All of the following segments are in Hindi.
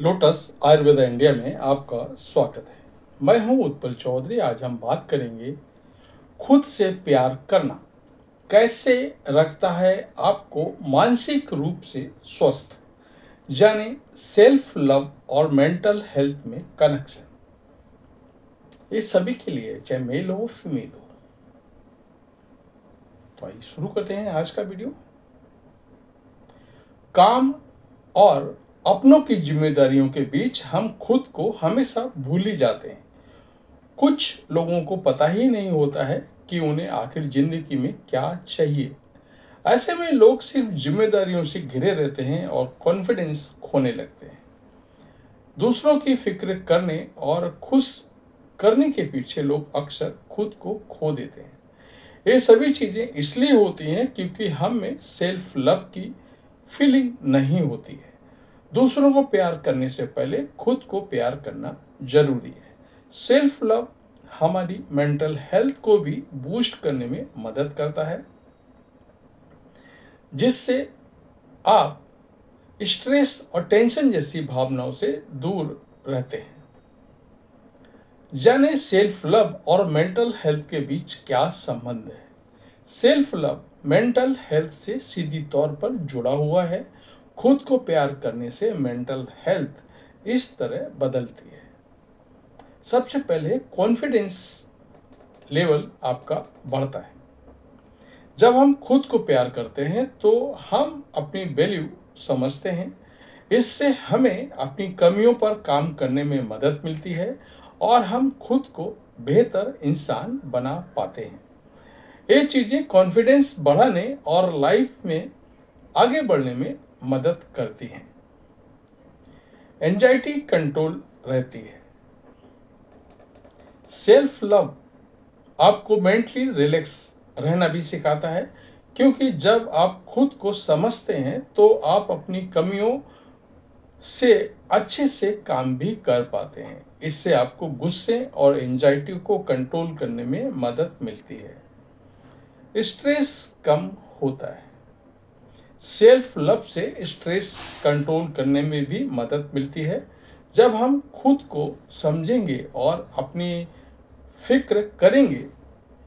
लोटस आयुर्वेदा इंडिया में आपका स्वागत है। मैं हूँ उत्पल चौधरी। आज हम बात करेंगे खुद से प्यार करना। कैसे रखता है आपको मानसिक रूप से स्वस्थ, यानी सेल्फ लव और मेंटल हेल्थ में कनेक्शन। ये सभी के लिए, चाहे मेल हो, फीमेल हो। तो आइए शुरू करते हैं आज का वीडियो। काम और अपनों की जिम्मेदारियों के बीच हम खुद को हमेशा भूल ही जाते हैं। कुछ लोगों को पता ही नहीं होता है कि उन्हें आखिर ज़िंदगी में क्या चाहिए। ऐसे में लोग सिर्फ़ जिम्मेदारियों से घिरे रहते हैं और कॉन्फिडेंस खोने लगते हैं। दूसरों की फ़िक्र करने और खुश करने के पीछे लोग अक्सर खुद को खो देते हैं। ये सभी चीज़ें इसलिए होती हैं क्योंकि हम में सेल्फ लव की फीलिंग नहीं होती है। दूसरों को प्यार करने से पहले खुद को प्यार करना ज़रूरी है। सेल्फ लव हमारी मेंटल हेल्थ को भी बूस्ट करने में मदद करता है, जिससे आप स्ट्रेस और टेंशन जैसी भावनाओं से दूर रहते हैं। जाने सेल्फ लव और मेंटल हेल्थ के बीच क्या संबंध है? सेल्फ लव मेंटल हेल्थ से सीधी तौर पर जुड़ा हुआ है। खुद को प्यार करने से मेंटल हेल्थ इस तरह बदलती है। सबसे पहले कॉन्फिडेंस लेवल आपका बढ़ता है। जब हम खुद को प्यार करते हैं तो हम अपनी वैल्यू समझते हैं। इससे हमें अपनी कमियों पर काम करने में मदद मिलती है और हम खुद को बेहतर इंसान बना पाते हैं। ये चीज़ें कॉन्फिडेंस बढ़ाने और लाइफ में आगे बढ़ने में मदद करती हैं। एंजाइटी कंट्रोल रहती है। सेल्फ लव आपको मेंटली रिलैक्स रहना भी सिखाता है, क्योंकि जब आप खुद को समझते हैं तो आप अपनी कमियों से अच्छे से काम भी कर पाते हैं। इससे आपको गुस्से और एंजाइटी को कंट्रोल करने में मदद मिलती है। स्ट्रेस कम होता है। सेल्फ लव से स्ट्रेस कंट्रोल करने में भी मदद मिलती है। जब हम खुद को समझेंगे और अपनी फ़िक्र करेंगे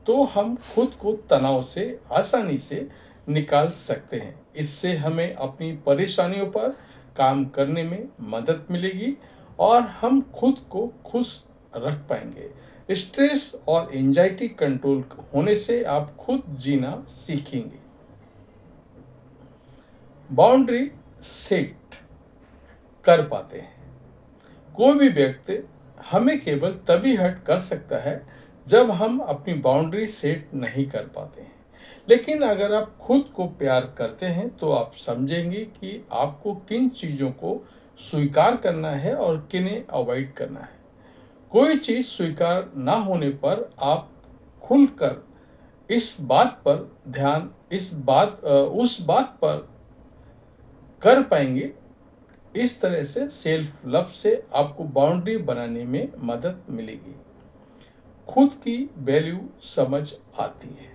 तो हम खुद को तनाव से, आसानी से निकाल सकते हैं। इससे हमें अपनी परेशानियों पर काम करने में मदद मिलेगी और हम खुद को खुश रख पाएँगे। स्ट्रेस और एंजाइटी कंट्रोल होने से आप खुद जीना सीखेंगे। बाउंड्री सेट कर पाते हैं। कोई भी व्यक्ति हमें केवल तभी हट कर सकता है जब हम अपनी बाउंड्री सेट नहीं कर पाते हैं। लेकिन अगर आप खुद को प्यार करते हैं तो आप समझेंगे कि आपको किन चीज़ों को स्वीकार करना है और किन्हें अवॉइड करना है। कोई चीज़ स्वीकार ना होने पर आप खुलकर इस बात पर ध्यान, इस बात उस बात पर कर पाएँगे, इस तरह से सेल्फ लव से आपको बाउंड्री बनाने में मदद मिलेगी। खुद की वैल्यू समझ आती है।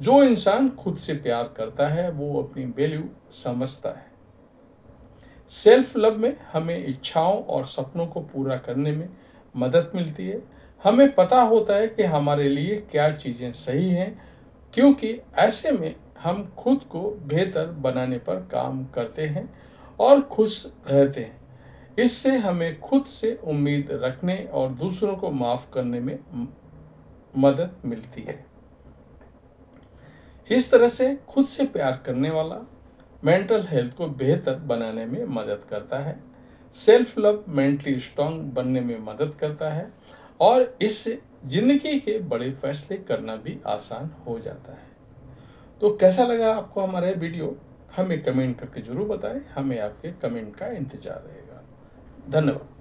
जो इंसान खुद से प्यार करता है, वो अपनी वैल्यू समझता है। सेल्फ लव में हमें इच्छाओं और सपनों को पूरा करने में मदद मिलती है। हमें पता होता है कि हमारे लिए क्या चीज़ें सही हैं, क्योंकि ऐसे में हम खुद को बेहतर बनाने पर काम करते हैं और खुश रहते हैं। इससे हमें खुद से उम्मीद रखने और दूसरों को माफ़ करने में मदद मिलती है। इस तरह से खुद से प्यार करने वाला मेंटल हेल्थ को बेहतर बनाने में मदद करता है। सेल्फ लव मेंटली स्ट्रांग बनने में मदद करता है और इससे ज़िंदगी के बड़े फैसले करना भी आसान हो जाता है। तो कैसा लगा आपको हमारा वीडियो? हमें कमेंट करके ज़रूर बताएँ, हमें आपके कमेंट का इंतज़ार रहेगा। धन्यवाद।